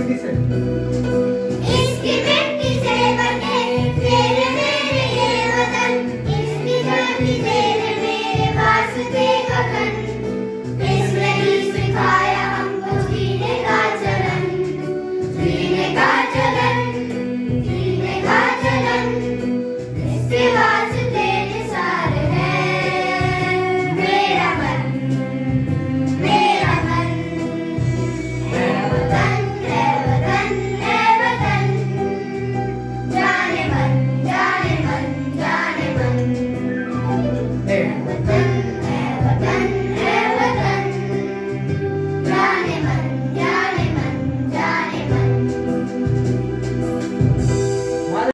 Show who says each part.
Speaker 1: medicine.
Speaker 2: day.